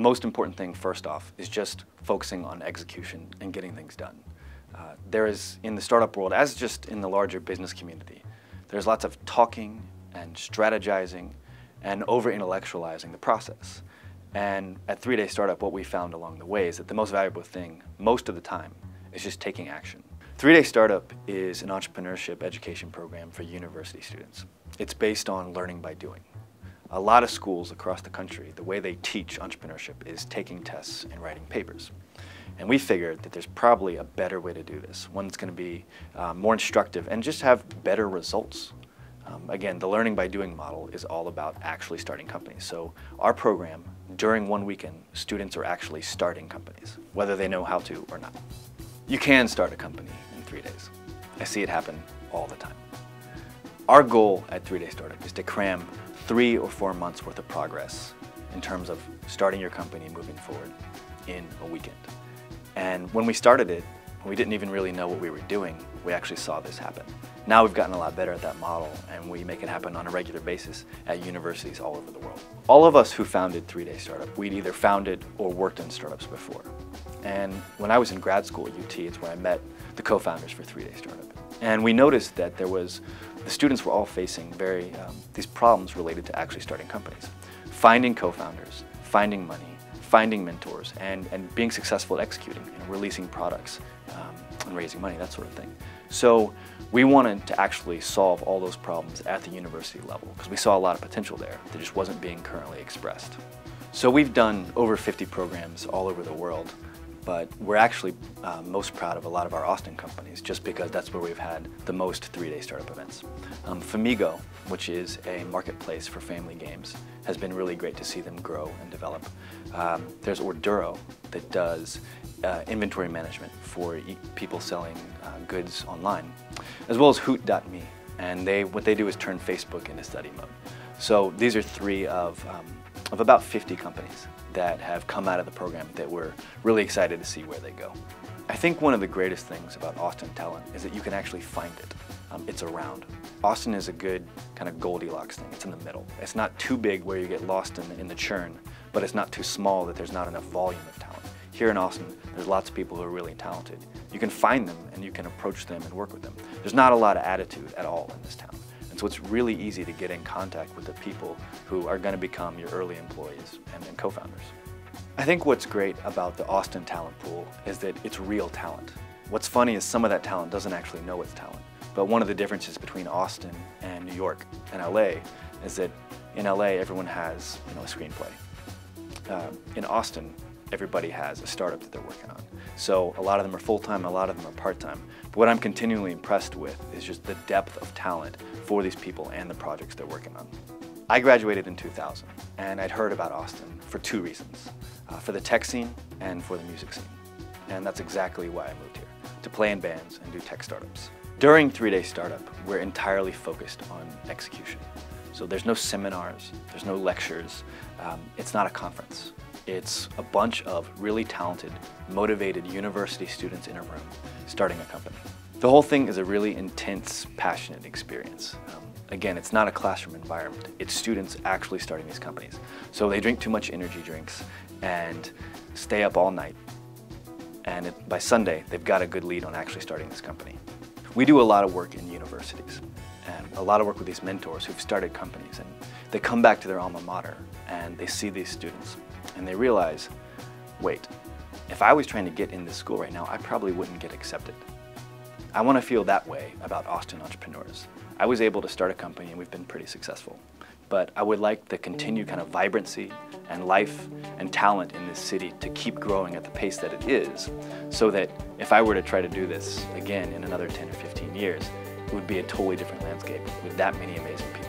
most important thing, first off, is just focusing on execution and getting things done. Uh, there is, in the startup world, as just in the larger business community, there's lots of talking and strategizing and over-intellectualizing the process. And at Three Day Startup, what we found along the way is that the most valuable thing, most of the time, is just taking action. Three Day Startup is an entrepreneurship education program for university students. It's based on learning by doing. A lot of schools across the country, the way they teach entrepreneurship is taking tests and writing papers. And we figured that there's probably a better way to do this, one that's going to be um, more instructive and just have better results. Um, again, the learning by doing model is all about actually starting companies. So our program, during one weekend, students are actually starting companies, whether they know how to or not. You can start a company in three days. I see it happen all the time. Our goal at Three Day Startup is to cram three or four months worth of progress in terms of starting your company moving forward in a weekend. And when we started it, we didn't even really know what we were doing. We actually saw this happen. Now we've gotten a lot better at that model and we make it happen on a regular basis at universities all over the world. All of us who founded Three Day Startup, we'd either founded or worked in startups before. And when I was in grad school at UT, it's where I met the co-founders for Three Day Startup. And we noticed that there was, the students were all facing very, um, these problems related to actually starting companies. Finding co-founders, finding money, finding mentors and, and being successful at executing, you know, releasing products um, and raising money, that sort of thing. So we wanted to actually solve all those problems at the university level because we saw a lot of potential there that just wasn't being currently expressed. So we've done over 50 programs all over the world but we're actually uh, most proud of a lot of our Austin companies just because that's where we've had the most three-day startup events. Um, Famigo, which is a marketplace for family games, has been really great to see them grow and develop. Um, there's Ordoro that does uh, inventory management for e people selling uh, goods online, as well as Hoot.me. And they, what they do is turn Facebook into study mode. So these are three of, um, of about 50 companies that have come out of the program that we're really excited to see where they go. I think one of the greatest things about Austin Talent is that you can actually find it. Um, it's around. Austin is a good kind of Goldilocks thing. It's in the middle. It's not too big where you get lost in in the churn, but it's not too small that there's not enough volume of talent. Here in Austin, there's lots of people who are really talented. You can find them and you can approach them and work with them. There's not a lot of attitude at all in this town. And so it's really easy to get in contact with the people who are going to become your early employees and, co-founders. I think what's great about the Austin talent pool is that it's real talent. What's funny is some of that talent doesn't actually know it's talent. But one of the differences between Austin and New York and LA is that in LA everyone has you know, a screenplay. Uh, in Austin, everybody has a startup that they're working on. So a lot of them are full-time, a lot of them are part-time. But what I'm continually impressed with is just the depth of talent for these people and the projects they're working on. I graduated in 2000, and I'd heard about Austin for two reasons. Uh, for the tech scene and for the music scene. And that's exactly why I moved here, to play in bands and do tech startups. During Three Day Startup, we're entirely focused on execution. So there's no seminars, there's no lectures, um, it's not a conference. It's a bunch of really talented, motivated university students in a room starting a company. The whole thing is a really intense, passionate experience. Um, again, it's not a classroom environment. It's students actually starting these companies. So they drink too much energy drinks and stay up all night. And it, by Sunday, they've got a good lead on actually starting this company. We do a lot of work in universities and a lot of work with these mentors who've started companies and they come back to their alma mater and they see these students and they realize, wait, if I was trying to get in this school right now, I probably wouldn't get accepted. I want to feel that way about Austin entrepreneurs. I was able to start a company and we've been pretty successful. But I would like the continued kind of vibrancy and life and talent in this city to keep growing at the pace that it is so that if I were to try to do this again in another 10 or 15 years, it would be a totally different landscape with that many amazing people.